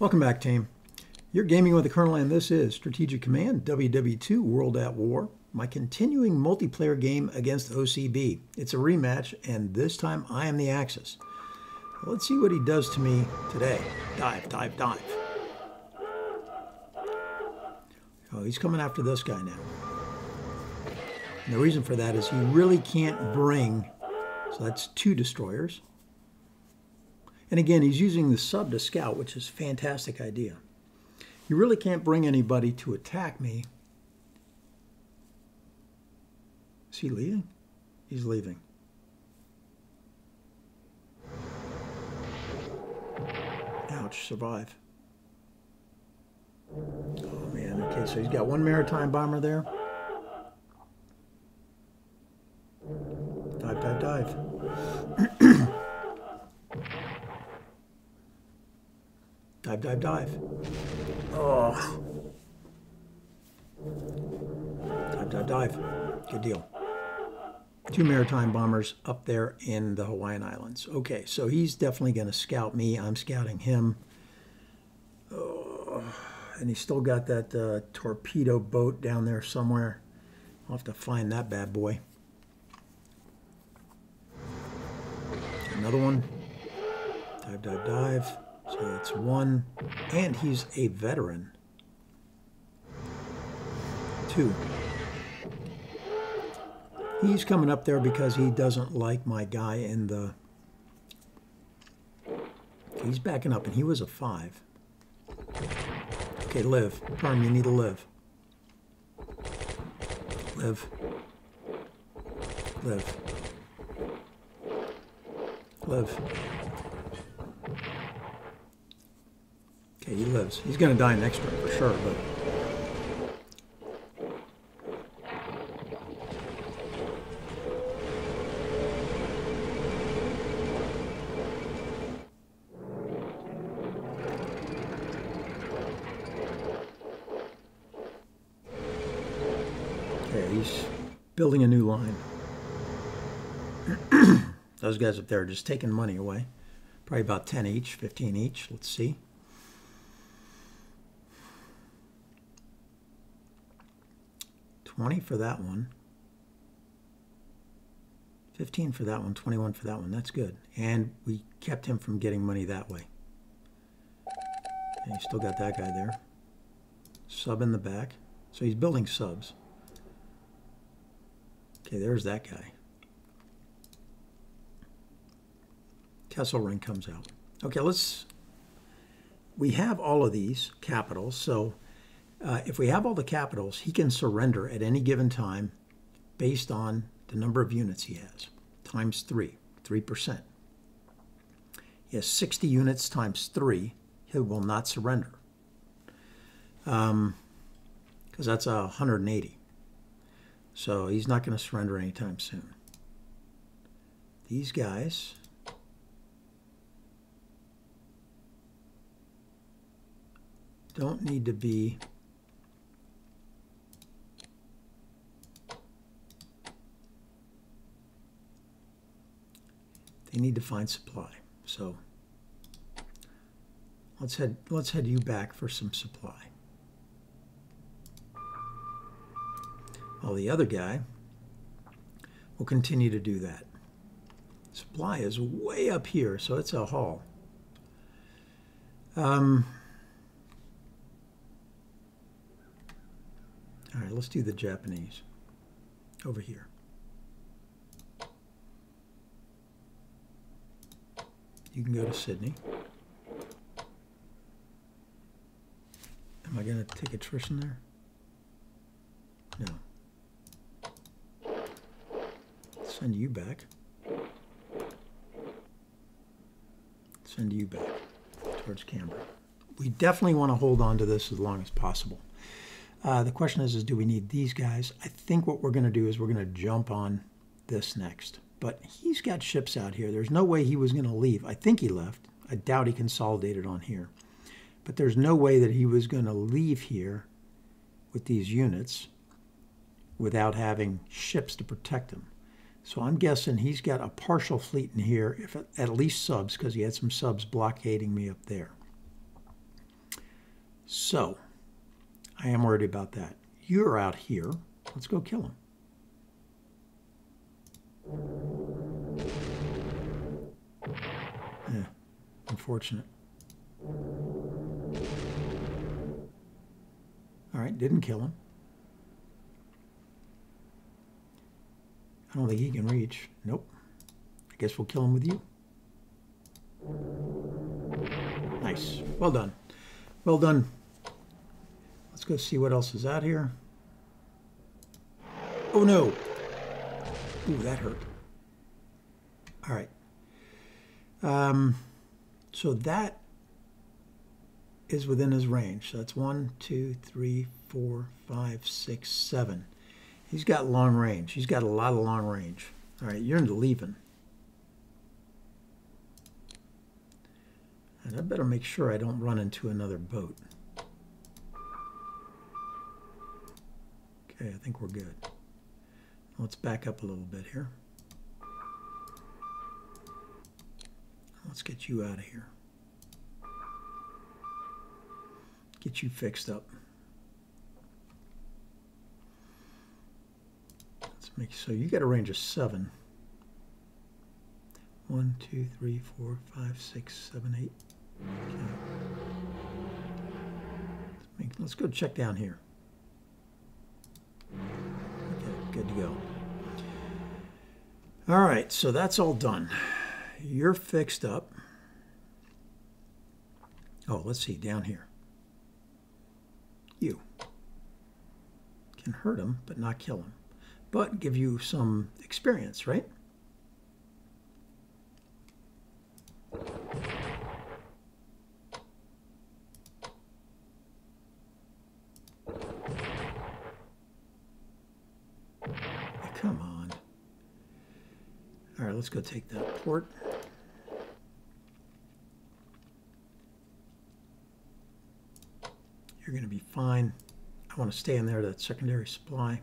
Welcome back, team. You're gaming with the Colonel, and this is Strategic Command WW2 World at War, my continuing multiplayer game against OCB. It's a rematch, and this time I am the Axis. Let's see what he does to me today. Dive, dive, dive. Oh, he's coming after this guy now. And the reason for that is he really can't bring, so that's two destroyers. And again, he's using the sub to scout, which is a fantastic idea. You really can't bring anybody to attack me. Is he leaving? He's leaving. Ouch, survive. Oh man, okay, so he's got one maritime bomber there. Dive, dive, dive. Dive, dive, dive. Oh. Dive, dive, dive. Good deal. Two maritime bombers up there in the Hawaiian Islands. Okay, so he's definitely going to scout me. I'm scouting him. Oh, and he's still got that uh, torpedo boat down there somewhere. I'll have to find that bad boy. Another one. Dive, dive, dive. That's one. And he's a veteran. Two. He's coming up there because he doesn't like my guy in the... He's backing up, and he was a five. Okay, live. Perm, you need to live. Live. Live. Live. Okay, he lives. He's going to die next turn for sure, but... He's building a new line. Those guys up there are just taking money away. Probably about 10 each, 15 each. Let's see. 20 for that one. 15 for that one, 21 for that one. That's good. And we kept him from getting money that way. And you still got that guy there. Sub in the back. So he's building subs. Okay, there's that guy. Kesselring comes out. Okay, let's... We have all of these capitals, so uh, if we have all the capitals, he can surrender at any given time based on the number of units he has, times 3, 3%. He has 60 units times 3, he will not surrender. Because um, that's a 180. So he's not going to surrender anytime soon. These guys don't need to be They need to find supply. So let's head let's head you back for some supply. While the other guy will continue to do that. Supply is way up here, so it's a haul. Um, all right, let's do the Japanese over here. You can go to Sydney. Am I going to take attrition there? No. Send you back. Send you back towards Canberra. We definitely want to hold on to this as long as possible. Uh, the question is, is do we need these guys? I think what we're going to do is we're going to jump on this next. But he's got ships out here. There's no way he was going to leave. I think he left. I doubt he consolidated on here. But there's no way that he was going to leave here with these units without having ships to protect him. So I'm guessing he's got a partial fleet in here, if at least subs, because he had some subs blockading me up there. So, I am worried about that. You're out here. Let's go kill him. Yeah, unfortunate. All right, didn't kill him. I don't think he can reach. Nope. I guess we'll kill him with you. Nice. Well done. Well done. Let's go see what else is out here. Oh no! Ooh, that hurt. All right. Um, so that is within his range. So that's one, two, three, four, five, six, seven. He's got long range. He's got a lot of long range. All right, you're into leaving. And I better make sure I don't run into another boat. Okay, I think we're good. Let's back up a little bit here. Let's get you out of here. Get you fixed up. Let's make so you got a range of seven. One, two, three, four, five, six, seven, eight. Okay. Let's, make, let's go check down here. Okay, good to go. All right, so that's all done. You're fixed up. Oh, let's see, down here. You can hurt him, but not kill him, but give you some experience, right? Come on. All right, let's go take that port. You're going to be fine. I want to stay in there, that secondary supply.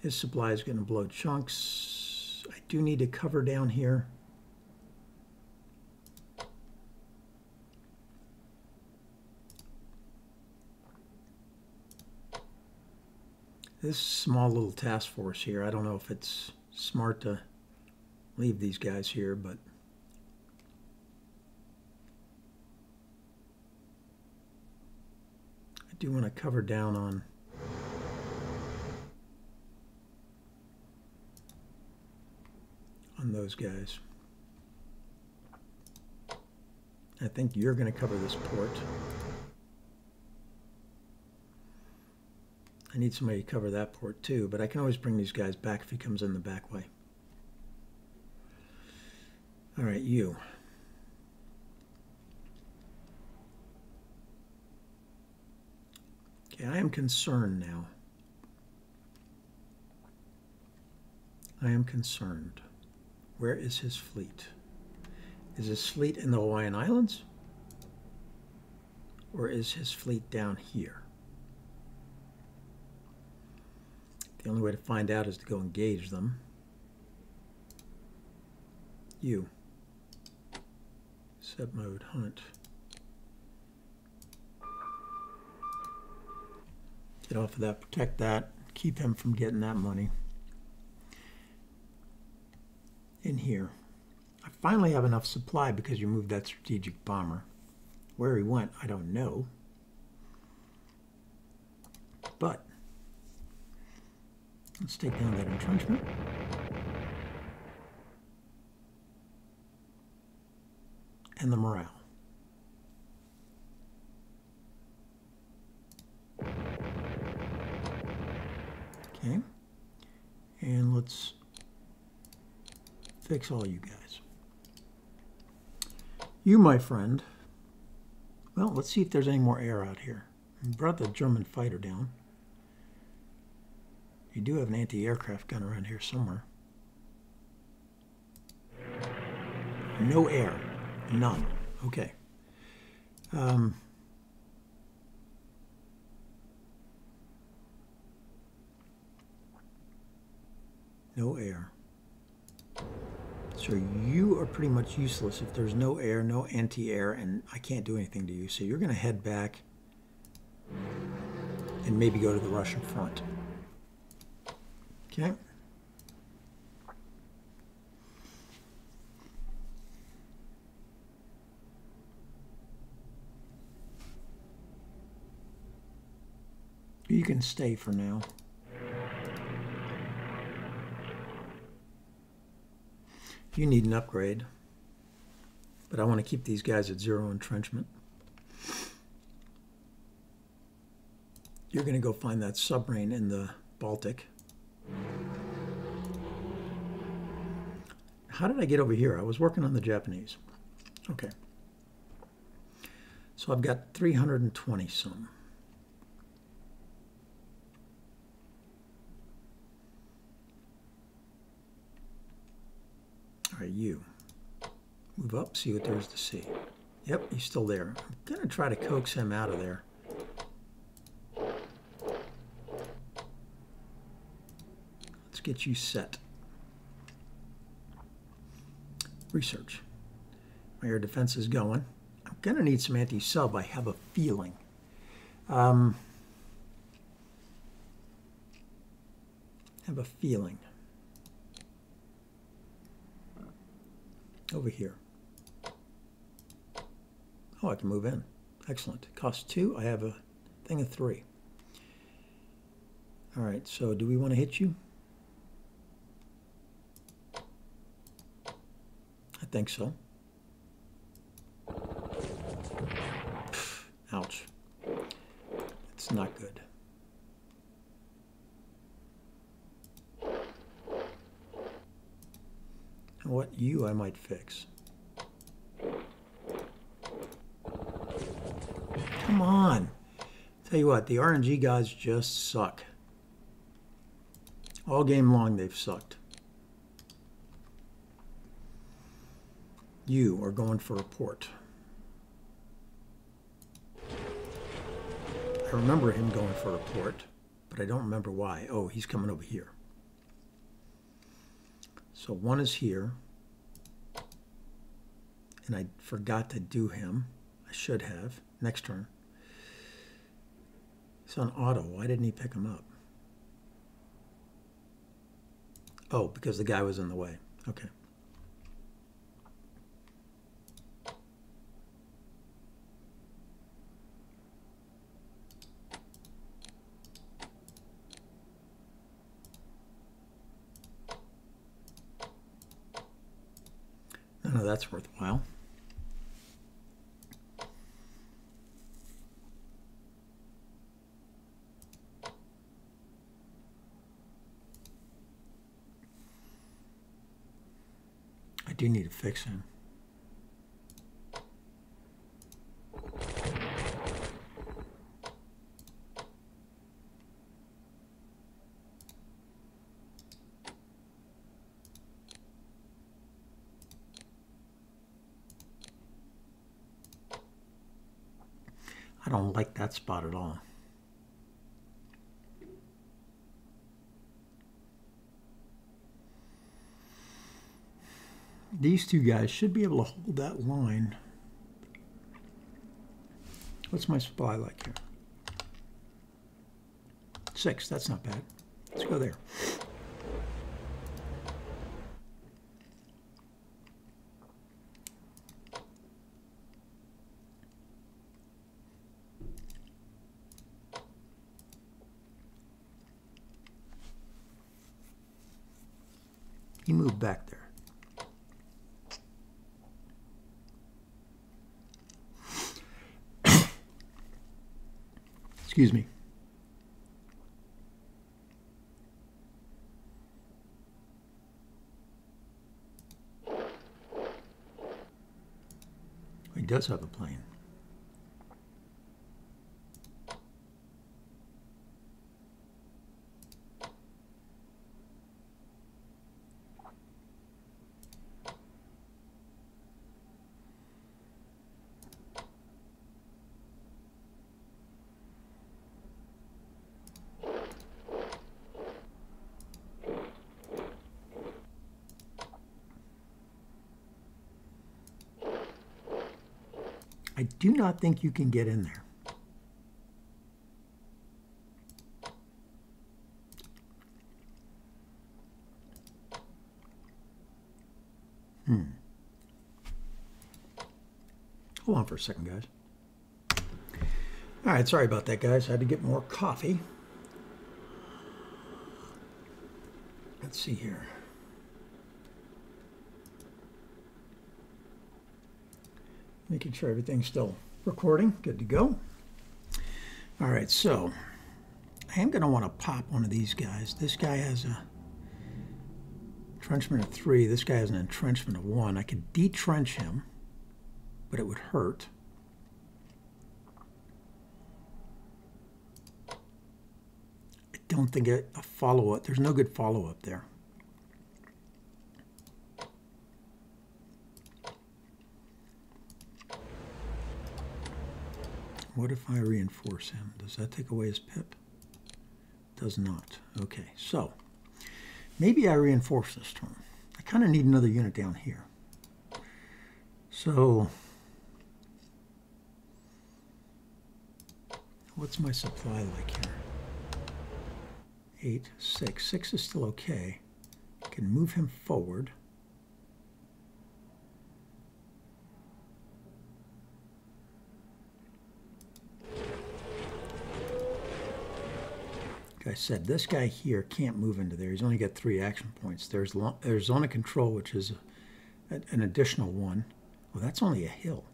His supply is going to blow chunks. I do need to cover down here. This small little task force here, I don't know if it's smart to leave these guys here, but I do want to cover down on on those guys. I think you're going to cover this port. I need somebody to cover that port too, but I can always bring these guys back if he comes in the back way. All right, you. Okay, I am concerned now. I am concerned. Where is his fleet? Is his fleet in the Hawaiian Islands? Or is his fleet down here? The only way to find out is to go engage them. You. Set mode, hunt. Get off of that, protect that, keep him from getting that money. In here. I finally have enough supply because you moved that strategic bomber. Where he went, I don't know. But Let's take down that entrenchment. And the morale. Okay. And let's fix all you guys. You, my friend, well, let's see if there's any more air out here. We brought the German fighter down. You do have an anti-aircraft gun around here somewhere. No air. None. Okay. Um, no air. So you are pretty much useless if there's no air, no anti-air, and I can't do anything to you. So you're going to head back and maybe go to the Russian front. Okay. You can stay for now. You need an upgrade, but I want to keep these guys at zero entrenchment. You're going to go find that submarine in the Baltic. How did I get over here? I was working on the Japanese. Okay. So I've got 320 some. You. Move up, see what there's to see. Yep, he's still there. I'm going to try to coax him out of there. Let's get you set. Research. My air defense is going. I'm going to need some anti-sub, I have a feeling. Um, have a feeling. Over here. Oh, I can move in. Excellent. Cost two. I have a thing of three. All right, so do we want to hit you? I think so. Ouch. It's not good. What you I might fix. Come on. Tell you what, the RNG guys just suck. All game long they've sucked. You are going for a port. I remember him going for a port, but I don't remember why. Oh, he's coming over here. So one is here. And I forgot to do him. I should have. Next turn. He's on auto. Why didn't he pick him up? Oh, because the guy was in the way. Okay. That's worthwhile. I do need to fix him. I don't like that spot at all. These two guys should be able to hold that line. What's my supply like here? Six, that's not bad. Let's go there. You moved back there. Excuse me. He does have a plane. Do not think you can get in there. Hmm. Hold on for a second, guys. All right, sorry about that, guys. I had to get more coffee. Let's see here. Making sure everything's still recording. Good to go. All right, so I am going to want to pop one of these guys. This guy has a entrenchment of three. This guy has an entrenchment of one. I could detrench him, but it would hurt. I don't think a, a follow-up, there's no good follow-up there. What if I reinforce him? Does that take away his pip? Does not. Okay, so maybe I reinforce this turn. I kind of need another unit down here. So what's my supply like here? Eight, six. Six is still okay. I can move him forward. I said, this guy here can't move into there. He's only got three action points. There's, there's zone of control, which is a, an additional one. Well, that's only a hill.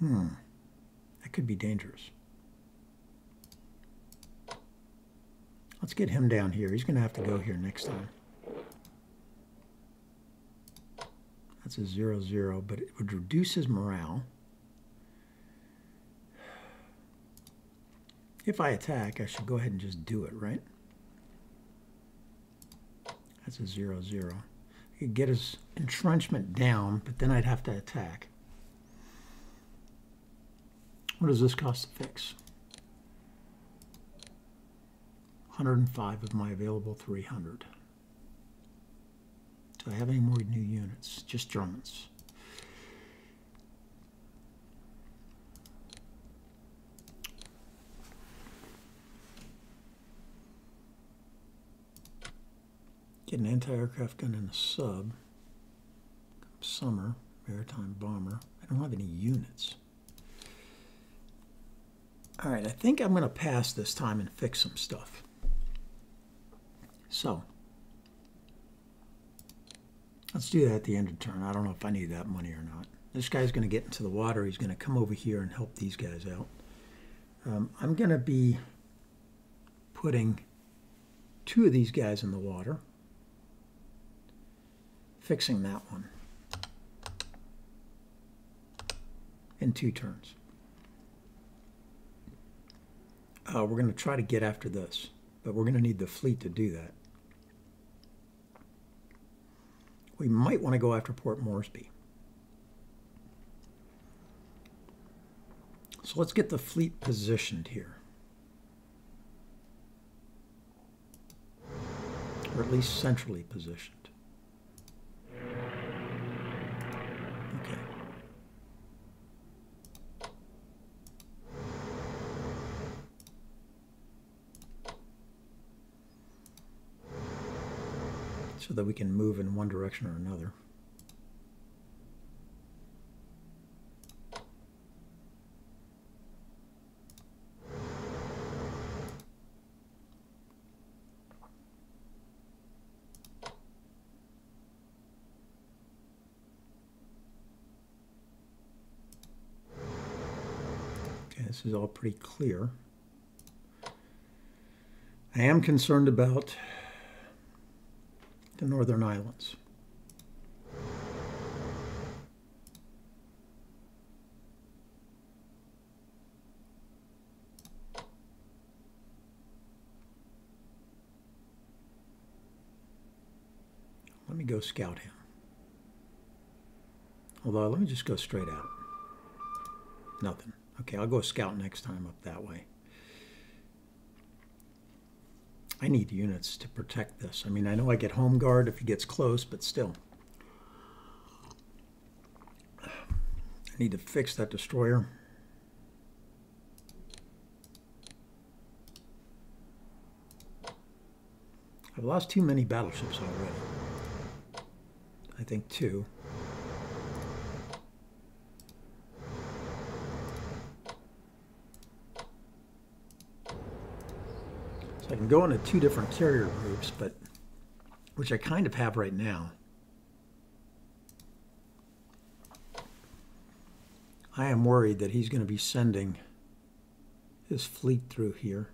Hmm. That could be dangerous. Let's get him down here. He's going to have to go here next time. That's a zero zero, but it would reduce his morale. If I attack, I should go ahead and just do it, right? That's a zero zero. I could get his entrenchment down, but then I'd have to attack. What does this cost to fix? 105 of my available 300. Do I have any more new units? Just Germans. Get an anti-aircraft gun and a sub. Summer, maritime bomber. I don't have any units. All right, I think I'm going to pass this time and fix some stuff. So, let's do that at the end of turn. I don't know if I need that money or not. This guy's going to get into the water. He's going to come over here and help these guys out. Um, I'm going to be putting two of these guys in the water, fixing that one in two turns. Uh, we're going to try to get after this, but we're going to need the fleet to do that. We might want to go after Port Moresby. So let's get the fleet positioned here. Or at least centrally positioned. So that we can move in one direction or another. Okay, this is all pretty clear. I am concerned about the Northern Islands. Let me go scout him. Although, let me just go straight out. Nothing. Okay, I'll go scout next time up that way. I need units to protect this. I mean, I know I get home guard if he gets close, but still. I need to fix that destroyer. I've lost too many battleships already. I think two. So I can go into two different carrier groups, but which I kind of have right now. I am worried that he's going to be sending his fleet through here.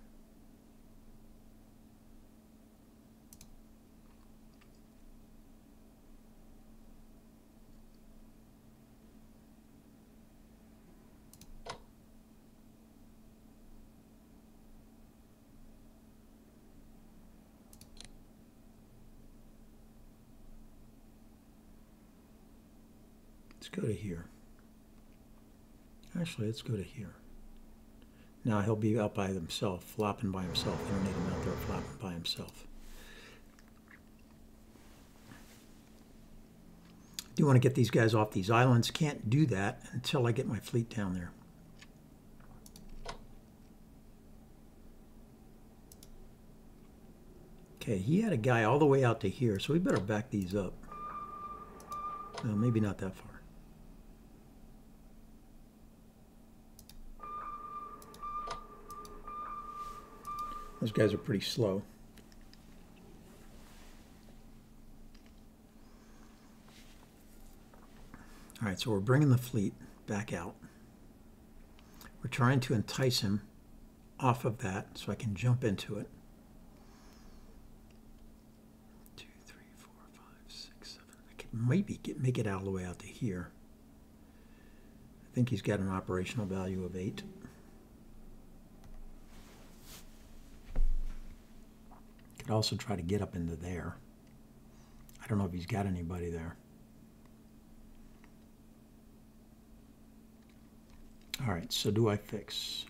Let's go to here. Actually, let's go to here. Now he'll be out by himself, flopping by himself. I don't need him out there flopping by himself. Do you want to get these guys off these islands. Can't do that until I get my fleet down there. Okay, he had a guy all the way out to here, so we better back these up. No, maybe not that far. Those guys are pretty slow. All right, so we're bringing the fleet back out. We're trying to entice him off of that so I can jump into it. Two, three, four, five, six, seven. I could maybe get, make it all the way out to here. I think he's got an operational value of eight. Could also try to get up into there. I don't know if he's got anybody there. All right, so do I fix?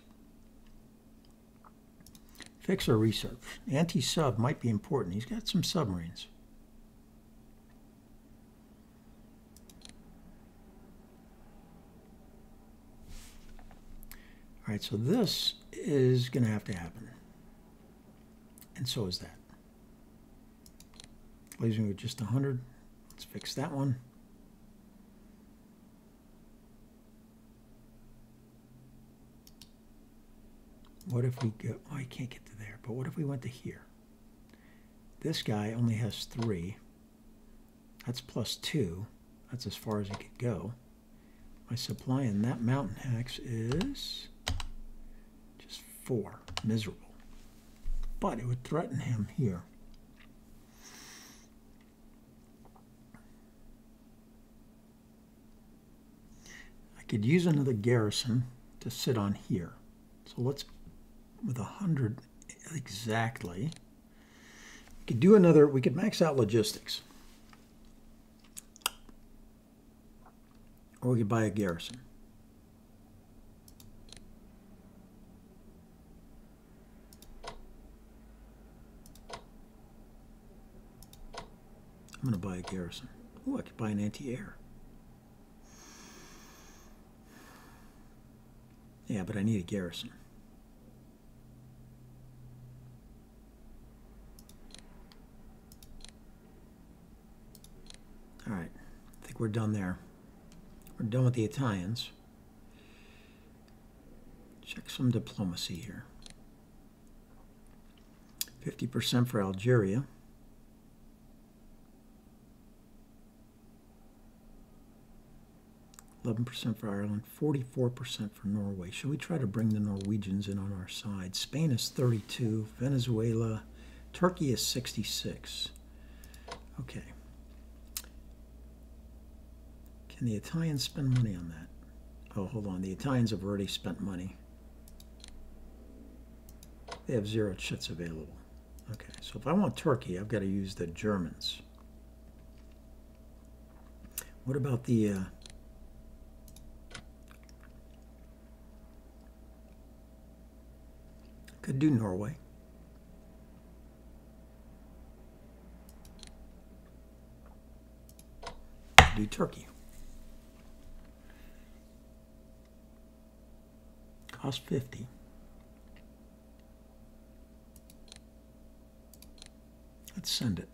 Fix or research? Anti-sub might be important. He's got some submarines. All right, so this is going to have to happen. And so is that. Leaves me with just 100. Let's fix that one. What if we go, oh, I can't get to there, but what if we went to here? This guy only has three. That's plus two. That's as far as he could go. My supply in that mountain hex is just four. Miserable. But it would threaten him here. Could use another garrison to sit on here. So let's with a hundred exactly. We could do another, we could max out logistics. Or we could buy a garrison. I'm going to buy a garrison. Oh, I could buy an anti-air. Yeah, but I need a garrison. All right, I think we're done there. We're done with the Italians. Check some diplomacy here. 50% for Algeria. Eleven percent for Ireland, forty-four percent for Norway. Should we try to bring the Norwegians in on our side? Spain is thirty-two, Venezuela, Turkey is sixty-six. Okay. Can the Italians spend money on that? Oh, hold on. The Italians have already spent money. They have zero chits available. Okay, so if I want Turkey, I've got to use the Germans. What about the... Uh, Could do Norway. Do Turkey. Cost 50. Let's send it.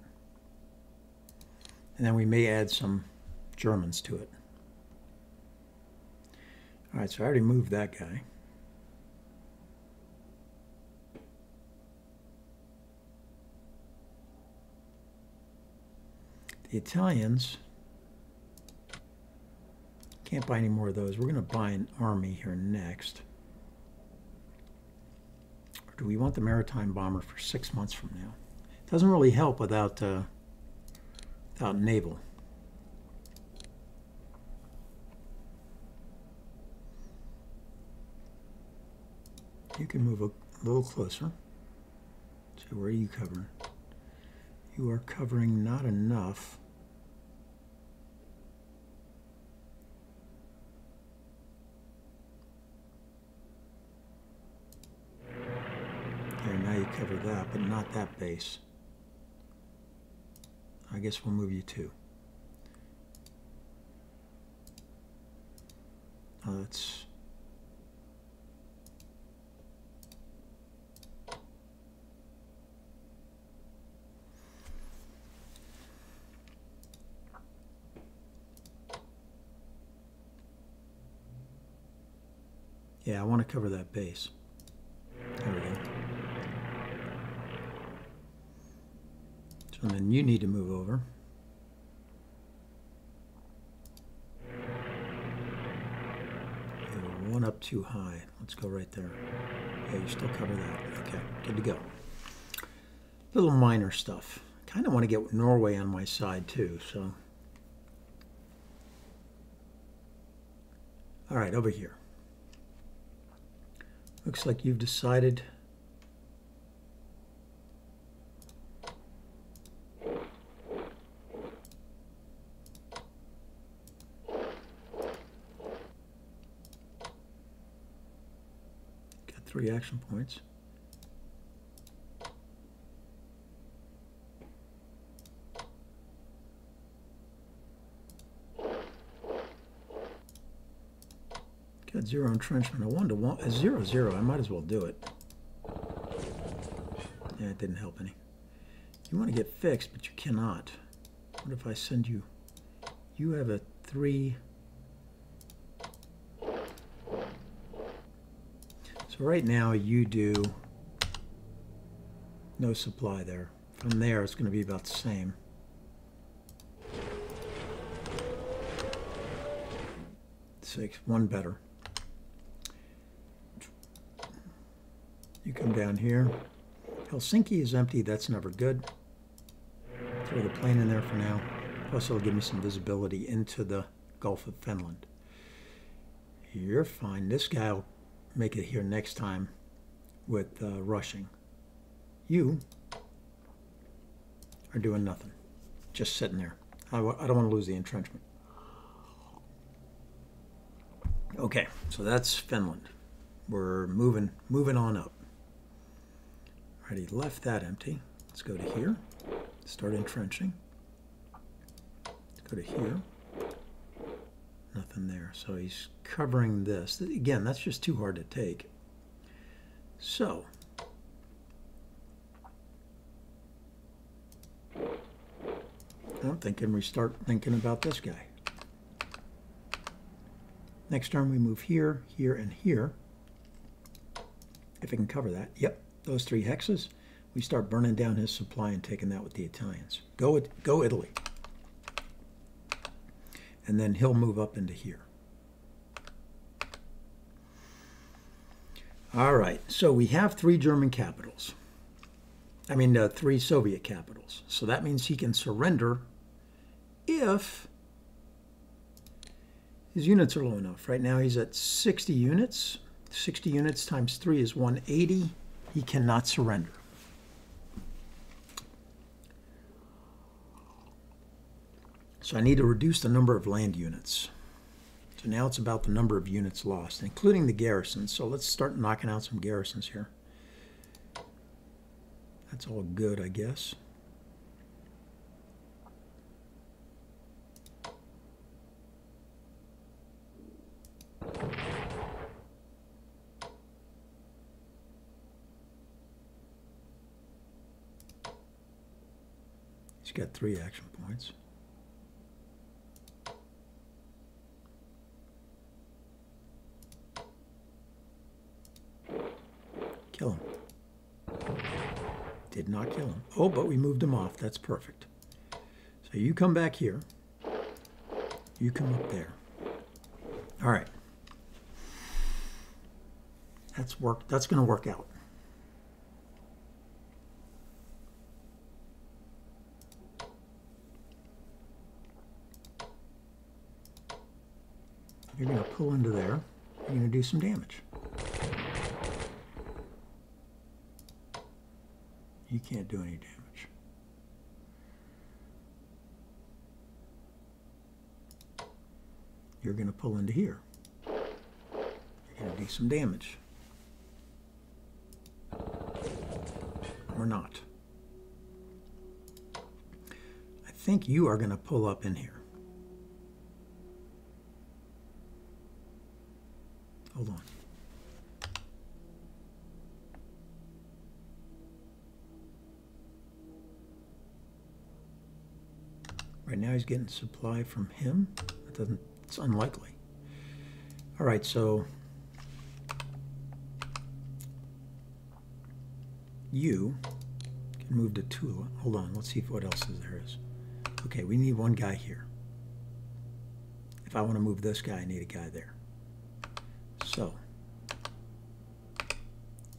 And then we may add some Germans to it. All right, so I already moved that guy. The Italians can't buy any more of those. We're going to buy an army here next. Or do we want the maritime bomber for six months from now? It doesn't really help without uh, without naval. You can move a little closer. So where are you covering? You are covering not enough. There, now you cover that, but not that base. I guess we'll move you. Oh, uh, that's Yeah, I want to cover that base. There we go. So then you need to move over. One up too high. Let's go right there. Yeah, you still cover that. Okay, good to go. Little minor stuff. Kind of want to get Norway on my side too, so. All right, over here. Looks like you've decided got three action points. Zero entrenchment. A one to a zero zero. I might as well do it. Yeah, it didn't help any. You want to get fixed, but you cannot. What if I send you? You have a three. So right now you do no supply there. From there, it's going to be about the same. Six, one better. Come down here. Helsinki is empty. That's never good. Throw the plane in there for now. Plus, it'll give me some visibility into the Gulf of Finland. You're fine. This guy will make it here next time with uh, rushing. You are doing nothing. Just sitting there. I w- I don't want to lose the entrenchment. Okay, so that's Finland. We're moving moving on up. Already left that empty. Let's go to here. Start entrenching. Let's go to here. Nothing there. So he's covering this. Again, that's just too hard to take. So I'm thinking we start thinking about this guy. Next turn we move here, here, and here. If I can cover that. Yep, those three hexes. We start burning down his supply and taking that with the Italians. Go, go Italy. And then he'll move up into here. All right, so we have three German capitals. I mean, uh, three Soviet capitals. So that means he can surrender if his units are low enough. Right now he's at 60 units. 60 units times 3 is 180. He cannot surrender. So I need to reduce the number of land units. So now it's about the number of units lost, including the garrisons. So let's start knocking out some garrisons here. That's all good, I guess. got three action points. Kill him. Did not kill him. Oh, but we moved him off. That's perfect. So you come back here. You come up there. All right. That's work. That's going to work out. Pull into there. You're going to do some damage. You can't do any damage. You're going to pull into here. You're going to do some damage. Or not. I think you are going to pull up in here. Hold on. He's getting supply from him. That doesn't, it's unlikely. All right, so you can move to Tula. Hold on, let's see what else is there is. Okay, we need one guy here. If I want to move this guy, I need a guy there. So,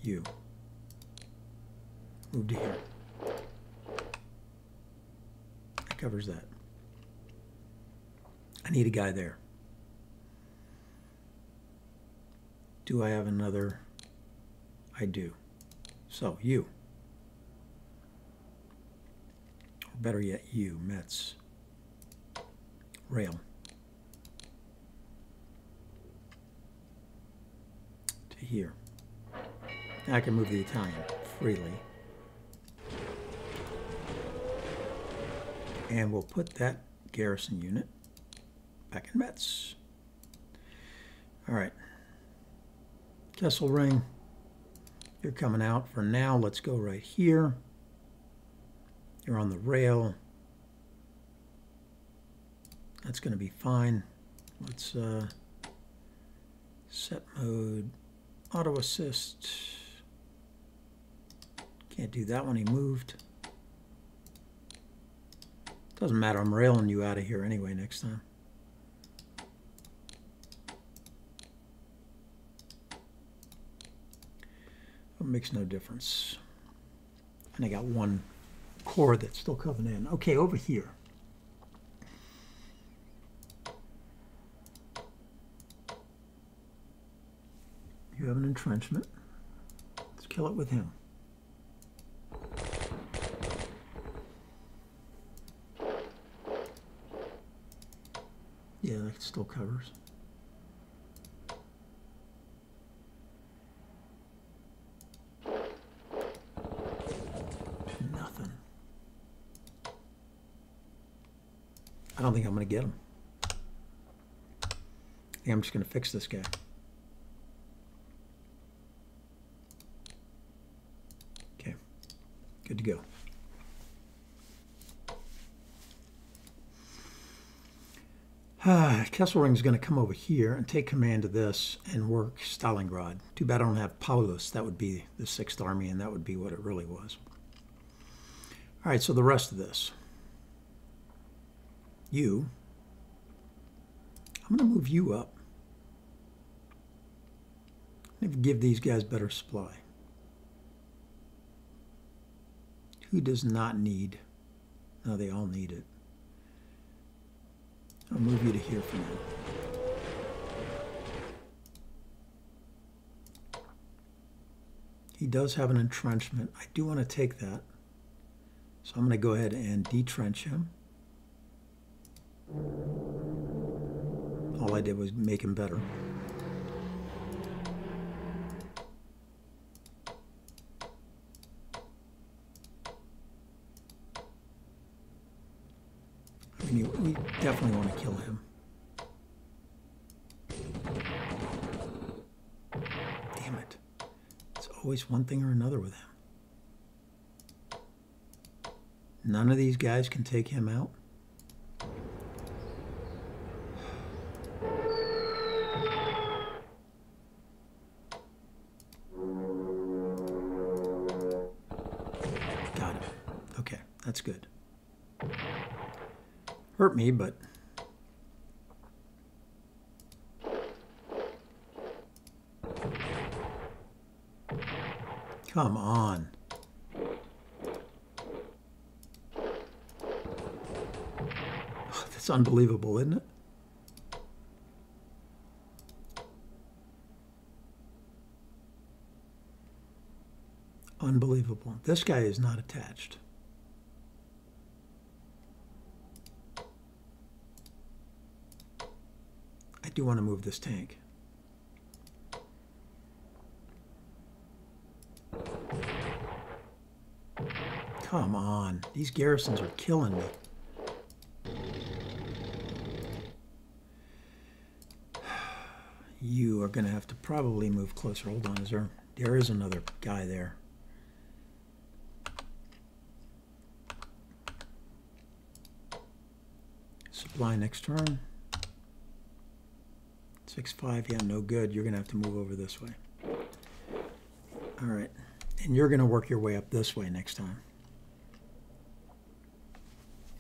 you move to here. That covers that. I need a guy there. Do I have another? I do. So, you. Or better yet, you, Metz. Rail. To here. I can move the Italian freely. And we'll put that garrison unit back in Metz. All right. Kesselring, you're coming out for now. Let's go right here. You're on the rail. That's going to be fine. Let's uh, set mode, auto assist. Can't do that one, he moved. Doesn't matter, I'm railing you out of here anyway next time. It makes no difference. And I got one core that's still coming in. Okay, over here. You have an entrenchment. Let's kill it with him. Yeah, that still covers. Nothing. I don't think I'm going to get him. Yeah, I'm just going to fix this guy. Okay, good to go. Ah, is going to come over here and take command of this and work Stalingrad. Too bad I don't have Paulus. That would be the Sixth Army, and that would be what it really was. All right, so the rest of this. You. I'm going to move you up. Give these guys better supply. Who does not need? No, they all need it. I'll move you to here for now. He does have an entrenchment. I do want to take that. So I'm going to go ahead and detrench him. All I did was make him better. Mean, we definitely want to kill him. Damn it. It's always one thing or another with him. None of these guys can take him out. Me, but Come on. That's unbelievable, isn't it? Unbelievable. This guy is not attached. Do you want to move this tank. Come on. These garrisons are killing me. You are going to have to probably move closer. Hold on, is there? There is another guy there. Supply next turn. Six five, yeah, no good. You're going to have to move over this way. All right. And you're going to work your way up this way next time.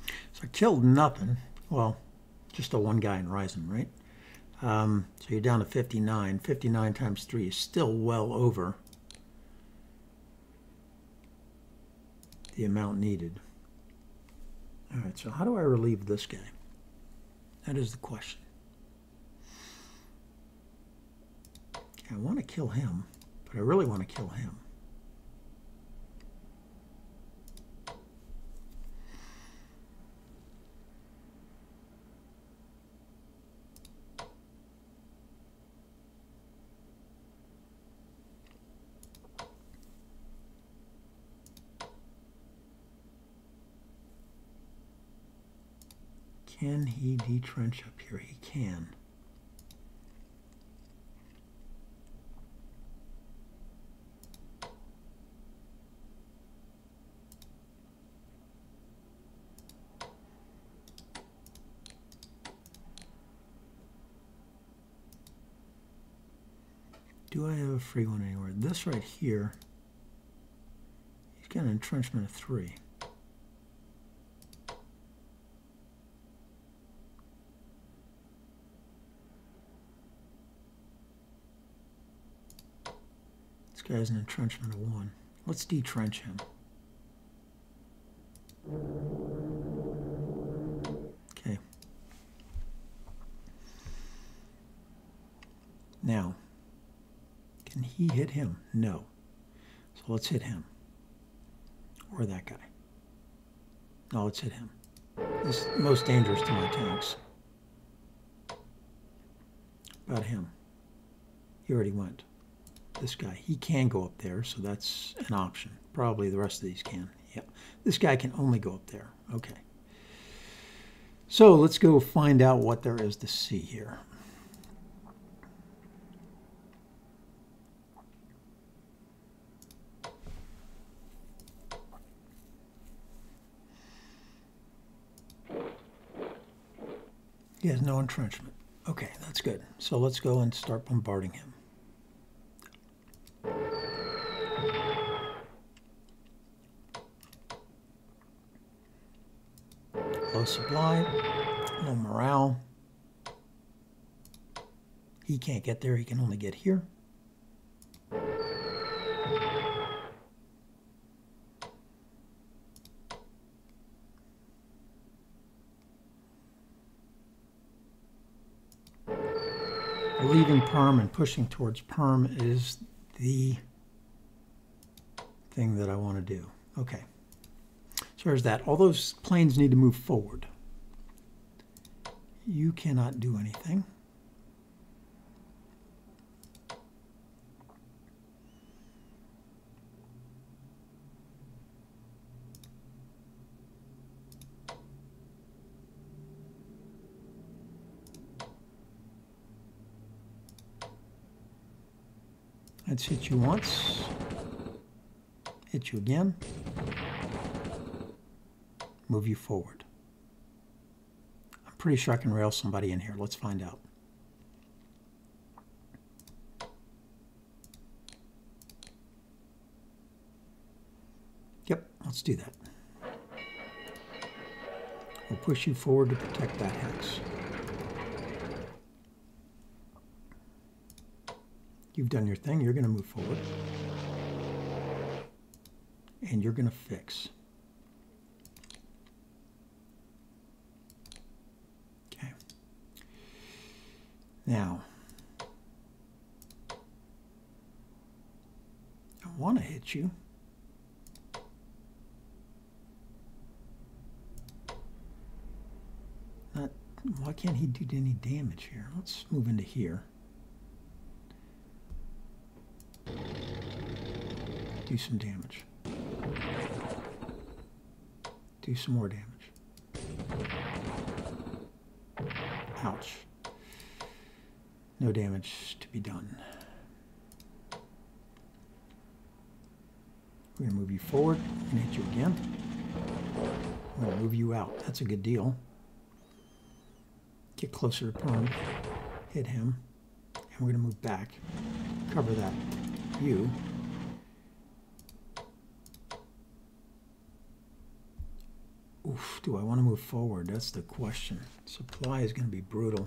So I killed nothing. Well, just a one guy in Ryazan, right? Um, so you're down to 59. 59 times 3 is still well over the amount needed. All right, so how do I relieve this guy? That is the question. I want to kill him, but I really want to kill him. Can he detrench up here? He can. Do I have a free one anywhere? This right here, he's got an entrenchment of three. This guy's an entrenchment of one. Let's detrench him. Okay. Now, can he hit him? No. So let's hit him. Or that guy. No, let's hit him. This is most dangerous to my tanks. About him. He already went. This guy, he can go up there, so that's an option. Probably the rest of these can. Yeah. This guy can only go up there. Okay. So let's go find out what there is to see here. He has no entrenchment. Okay, that's good. So let's go and start bombarding him. Low supply, low morale. He can't get there, he can only get here. Leaving Perm and pushing towards Perm is the thing that I want to do. Okay. So there's that. All those planes need to move forward. You cannot do anything. Let's hit you once. Hit you again. move you forward. I'm pretty sure I can rail somebody in here. Let's find out. Yep, let's do that. We'll push you forward to protect that hex. You've done your thing. You're going to move forward. And you're going to fix. Okay. Now, I want to hit you. Not, why can't he do any damage here? Let's move into here. Some damage. Do some more damage. Ouch. No damage to be done. We're going to move you forward and hit you again. We're going to move you out. That's a good deal. Get closer to Perm. Hit him. And we're going to move back. Cover that view. Do I want to move forward? That's the question. Supply is going to be brutal.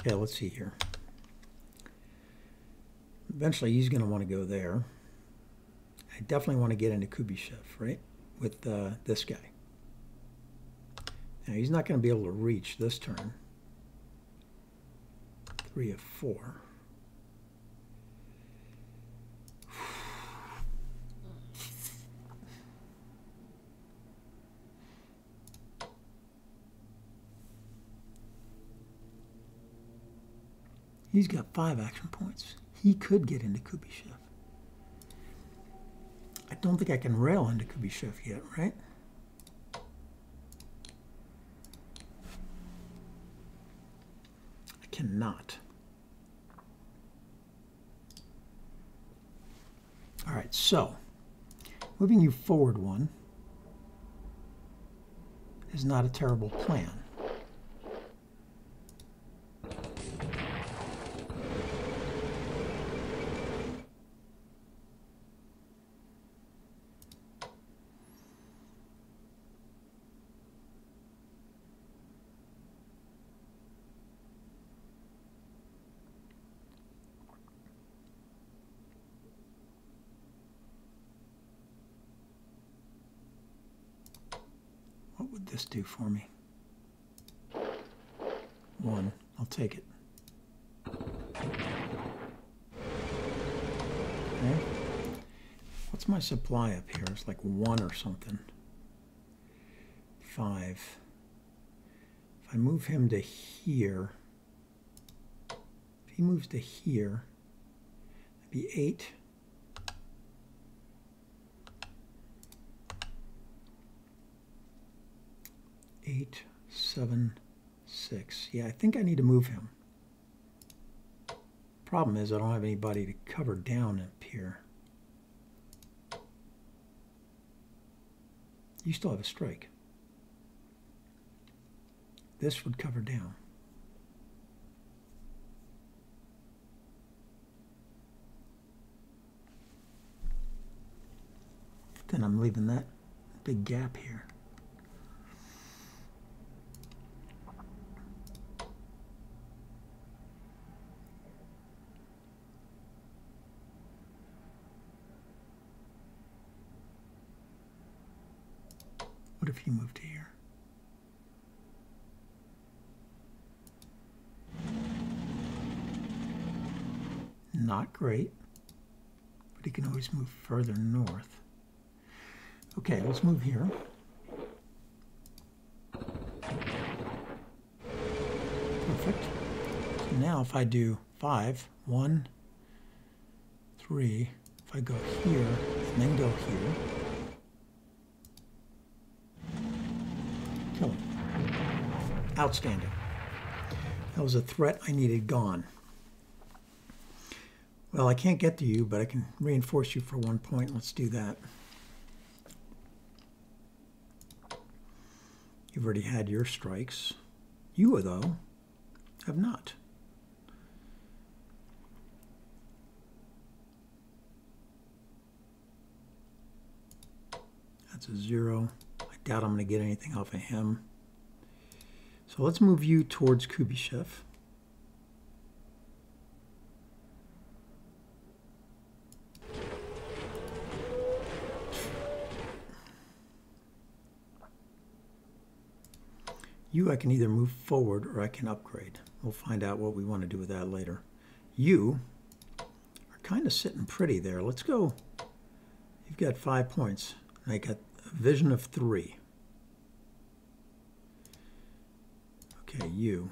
Okay, let's see here. Eventually, he's going to want to go there. I definitely want to get into Kuibyshev, right? With uh, this guy. Now, he's not going to be able to reach this turn. Three of four. He's got five action points. He could get into Kuibyshev. I don't think I can rail into Kuibyshev yet, right? I cannot. All right, so moving you forward one is not a terrible plan. What would this do for me? One. I'll take it. Okay. What's my supply up here? It's like one or something. Five. If I move him to here, if he moves to here, that'd be eight. Eight, seven, six. Yeah, I think I need to move him. Problem is I don't have anybody to cover down up here. You still have a strike. This would cover down. Then I'm leaving that big gap here. What if he moved here? Not great, but he can always move further north. Okay, let's move here. Perfect. So now if I do five, one, three, if I go here and then go here, Kill him. Outstanding. That was a threat I needed gone. Well, I can't get to you, but I can reinforce you for one point. Let's do that. You've already had your strikes. You, though, have not. That's a zero. I doubt I'm going to get anything off of him. So let's move you towards Kuibyshev. You, I can either move forward or I can upgrade. We'll find out what we want to do with that later. You are kind of sitting pretty there. Let's go. You've got five points. I got a vision of three. Okay, you.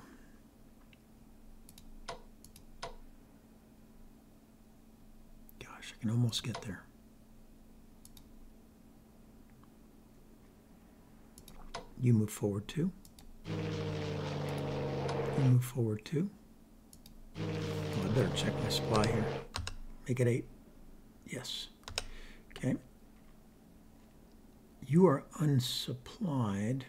Gosh, I can almost get there. You move forward too. You move forward too. Oh, I better check my supply here. Make it eight. Yes. Okay. You are unsupplied.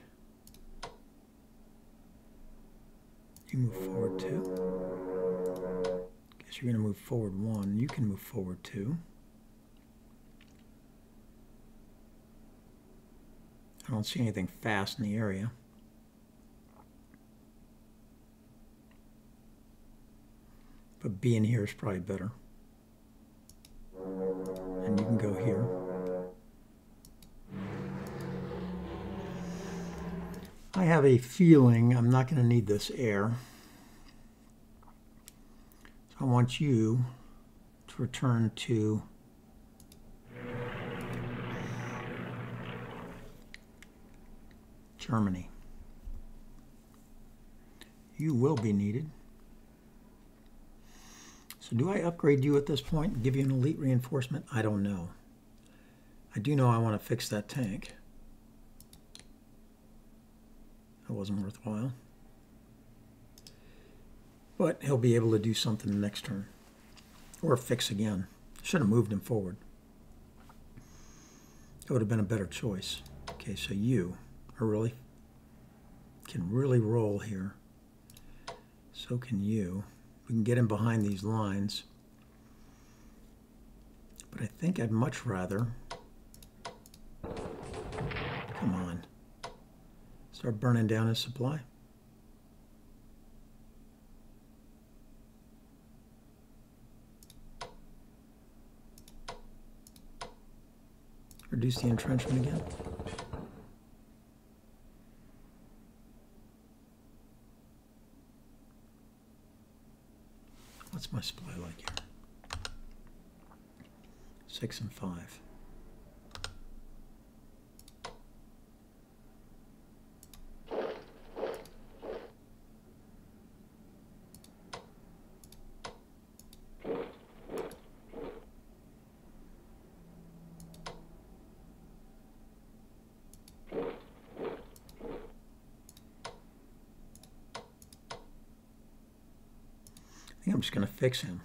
You move forward two. Guess you're going to move forward one. You can move forward two. I don't see anything fast in the area. But being here is probably better. And you can go here. I have a feeling I'm not going to need this air. So I want you to return to Germany. You will be needed. So do I upgrade you at this point and give you an elite reinforcement? I don't know. I do know I want to fix that tank. That wasn't worthwhile. But he'll be able to do something next turn. Or fix again. Should have moved him forward. It would have been a better choice. Okay, so you are really can really roll here. So can you. We can get him behind these lines. But I think I'd much rather Start burning down his supply. Reduce the entrenchment again. What's my supply like here? Six and five. think I'm just going to fix him.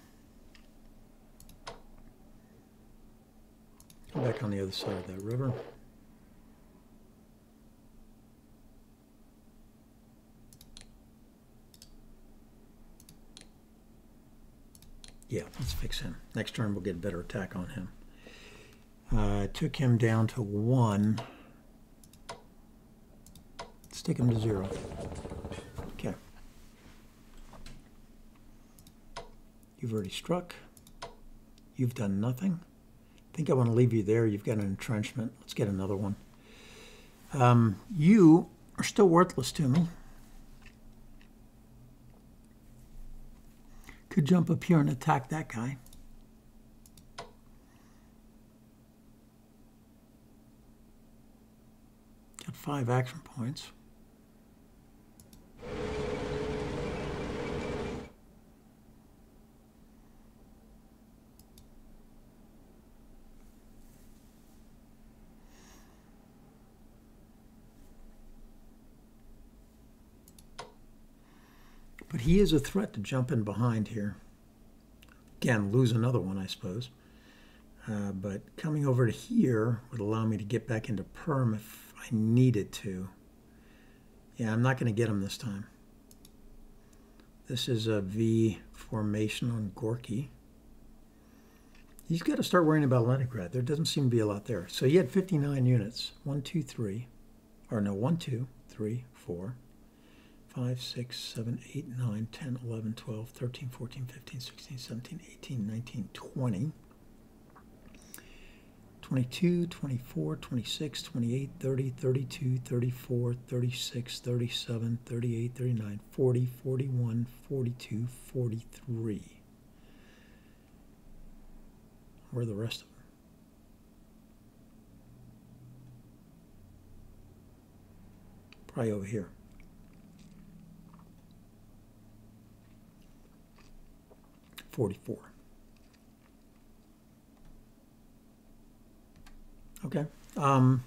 Come back on the other side of that river. Yeah, let's fix him. Next turn we'll get a better attack on him. Uh, took him down to one. Let's take him to zero. Okay. You've already struck. You've done nothing. I think I want to leave you there. You've got an entrenchment. Let's get another one. Um, you are still worthless to me. Could jump up here and attack that guy. Got five action points. But he is a threat to jump in behind here. again, lose another one, I suppose. Uh, but coming over to here would allow me to get back into Perm if I needed to. Yeah, I'm not going to get him this time. This is a V formation on Gorky. He's got to start worrying about Leningrad. There doesn't seem to be a lot there. So he had 59 units. One, two, three. Or no, one, two, three, four, five, six, seven, eight, nine, 10, 11, 12, 13, 14, 15, 16, 17, 18, 19, 20. 22, 24, 26, 28, 30, 32, 34, 36, 37, 38, 39, 40, 41, 42, 43. Where are the rest of them? Probably over here. Forty-four. Okay. Um,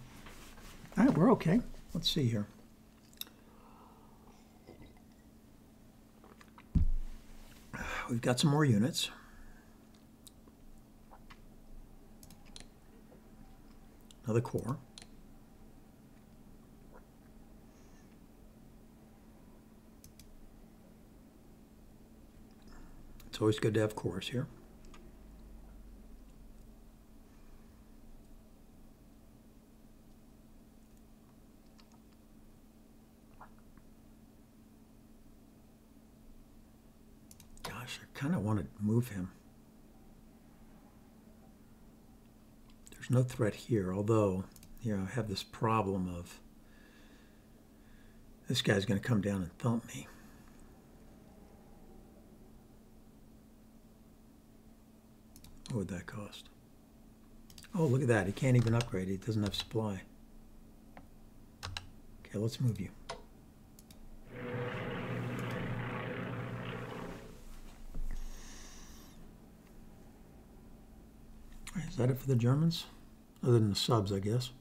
all right, we're okay. Let's see here. We've got some more units. Another core. It's always good to have cores here. Gosh, I kind of want to move him. There's no threat here, although, you know, I have this problem of this guy's going to come down and thump me. What would that cost? Oh, look at that. He can't even upgrade. He doesn't have supply. Okay, let's move you. Is that it for the Germans? Other than the subs, I guess.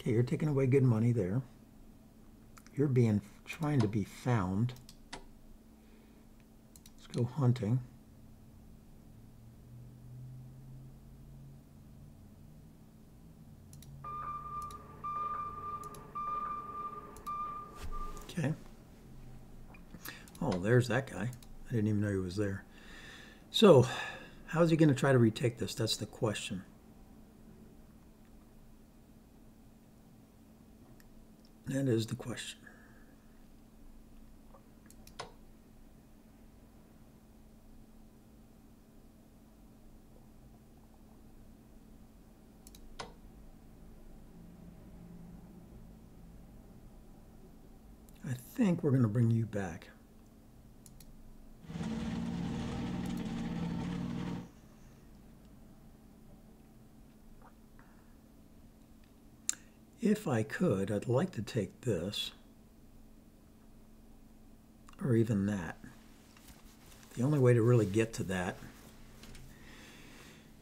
Okay, you're taking away good money there. You're being trying to be found. Let's hunting. Okay. Oh, there's that guy. I didn't even know he was there. So, how is he going to try to retake this? That's the question. That is the question. I think we're going to bring you back. If I could, I'd like to take this, or even that. The only way to really get to that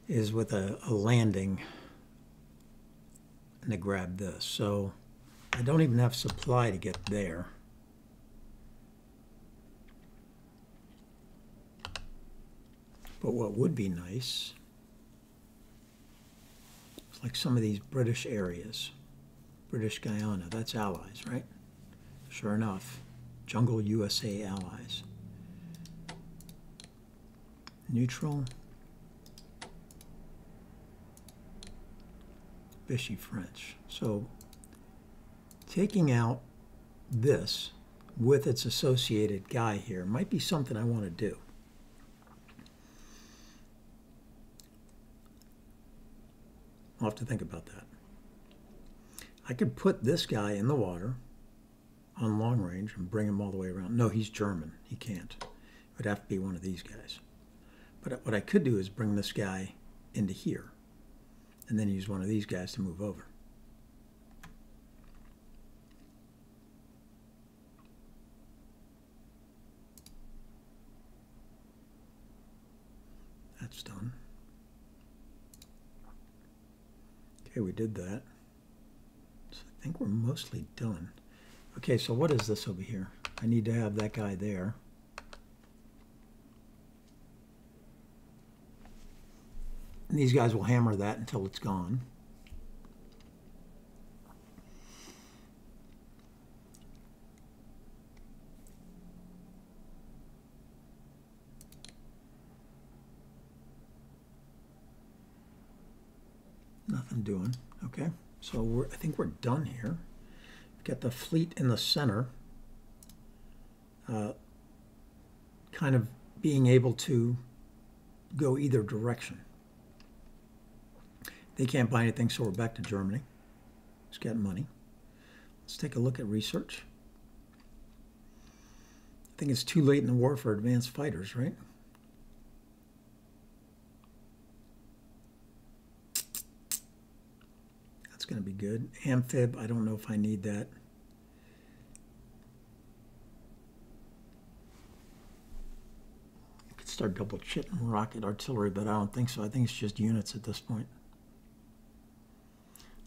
is with a, a landing and to grab this. So I don't even have supply to get there. But what would be nice is like some of these British areas. British Guyana, that's allies, right? Sure enough, Jungle USA allies. Neutral. Vichy French. So taking out this with its associated guy here might be something I want to do. I'll have to think about that. I could put this guy in the water on long range and bring him all the way around. No, he's German. He can't. It would have to be one of these guys. But what I could do is bring this guy into here and then use one of these guys to move over. That's done. Okay, we did that So I think we're mostly done. Okay, so what is this over here? I need to have that guy there. And these guys will hammer that until it's gone. Nothing doing. Okay, so we're, I think we're done here. We've Got the fleet in the center. Uh, kind of being able to go either direction. They can't buy anything, so we're back to Germany. Let's get money. Let's take a look at research. I think it's too late in the war for advanced fighters, right? That's going to be good. Amphib, I don't know if I need that. I could start double chitting rocket artillery, but I don't think so. I think it's just units at this point.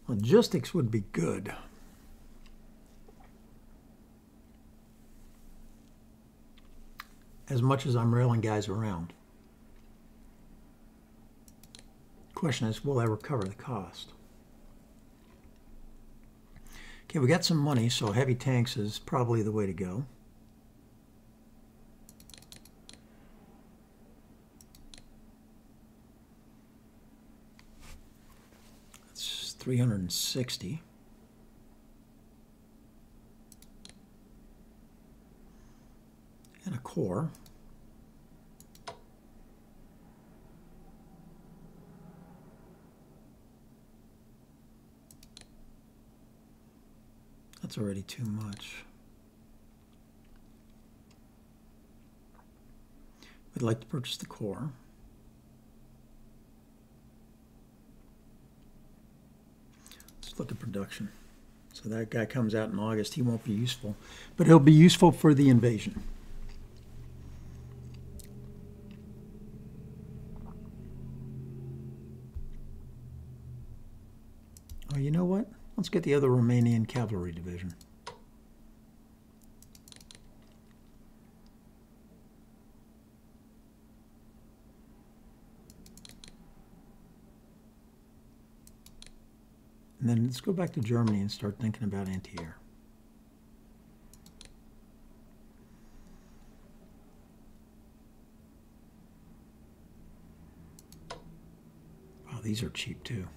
Logistics would be good. As much as I'm railing guys around. Question is, will I recover the cost? Okay, we got some money, so heavy tanks is probably the way to go. That's 360. And a core. That's already too much. We'd like to purchase the core. Let's look at production. So that guy comes out in August. He won't be useful, but he'll be useful for the invasion. Oh, you know what? Let's get the other Romanian cavalry division. And then let's go back to Germany and start thinking about anti-air. Wow, these are cheap too.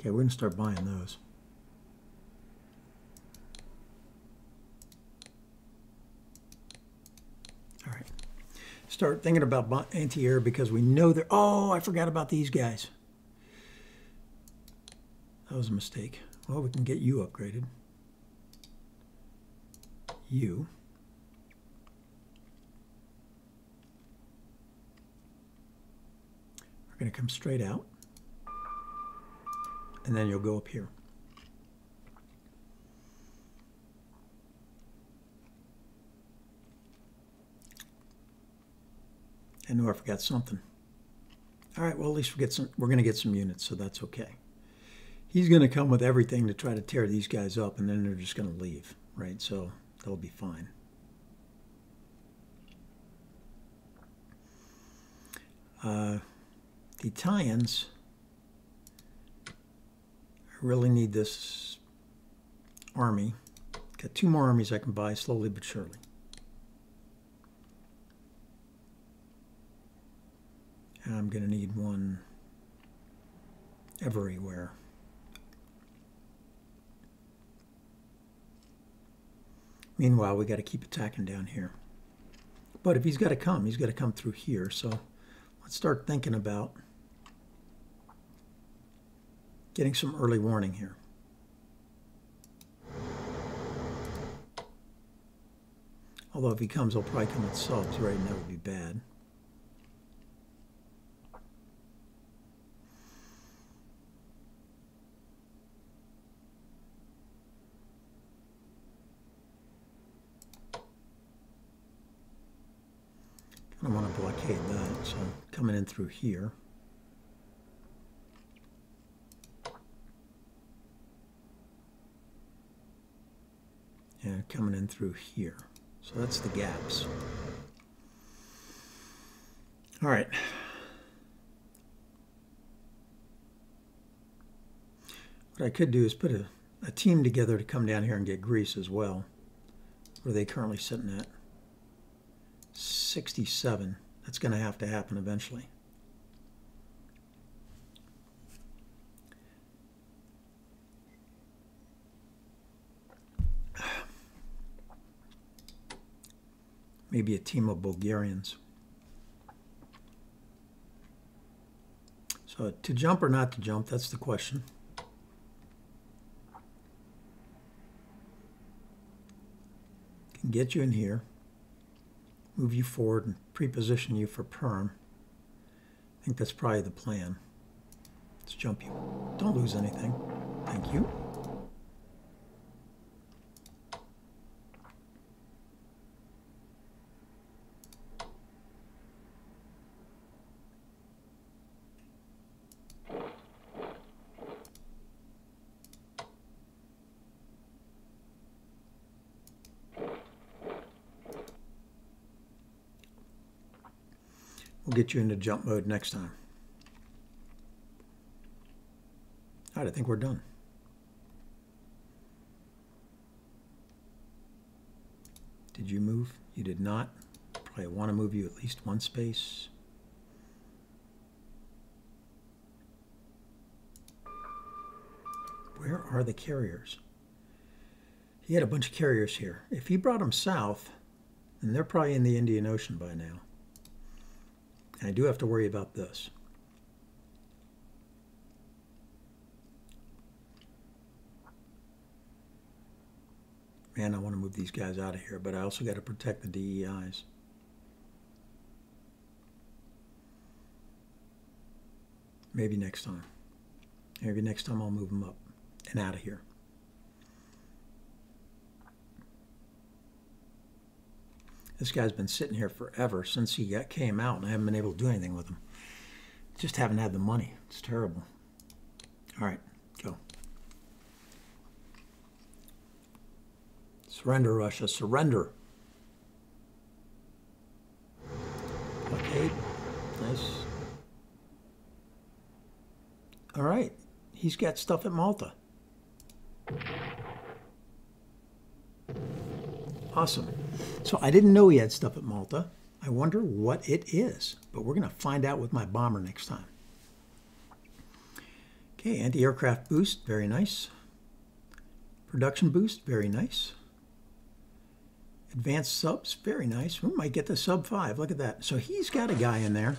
Okay, we're going to start buying those. All right. Start thinking about anti-air because we know they're... Oh, I forgot about these guys. That was a mistake. Well, we can get you upgraded. You. We're going to come straight out and then you'll go up here. I knew I forgot something. All right, well, at least we get some, we're going to get some units, so that's okay. He's going to come with everything to try to tear these guys up, and then they're just going to leave, right? So that'll be fine. Uh, the Italians really need this army. Got two more armies I can buy slowly but surely. And I'm going to need one everywhere. Meanwhile, we got to keep attacking down here. But if he's got to come, he's got to come through here. So let's start thinking about getting some early warning here. Although if he comes, he'll probably come with subs, right? And that would be bad. I don't want to blockade that, so coming in through here. and coming in through here. So that's the gaps. All right. What I could do is put a, a team together to come down here and get Greece as well. What are they currently sitting at? 67. That's going to have to happen eventually. Maybe a team of Bulgarians. So to jump or not to jump, that's the question. Can get you in here, move you forward and pre-position you for Perm. I think that's probably the plan. Let's jump you. Don't lose anything. Thank you. Get you into jump mode next time. All right, I think we're done. Did you move? You did not. Probably want to move you at least one space. Where are the carriers? He had a bunch of carriers here. If he brought them south, then they're probably in the Indian Ocean by now. And I do have to worry about this. Man, I want to move these guys out of here, but I also got to protect the DEIs. Maybe next time. Maybe next time I'll move them up and out of here. This guy's been sitting here forever since he got, came out, and I haven't been able to do anything with him. Just haven't had the money. It's terrible. All right, go. Surrender, Russia. Surrender. Okay. Nice. All right. He's got stuff at Malta. Awesome. So I didn't know he had stuff at Malta. I wonder what it is, but we're going to find out with my bomber next time. Okay, anti-aircraft boost, very nice. Production boost, very nice. Advanced subs, very nice. We might get the sub 5, look at that. So he's got a guy in there.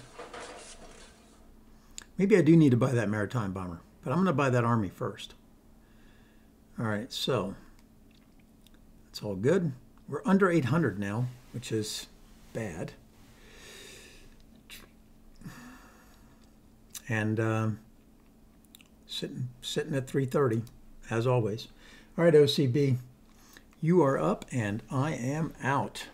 Maybe I do need to buy that maritime bomber, but I'm going to buy that army first. All right, so that's all good. We're under 800 now, which is bad. And um, sitting, sitting at 330, as always. All right, OCB, you are up and I am out.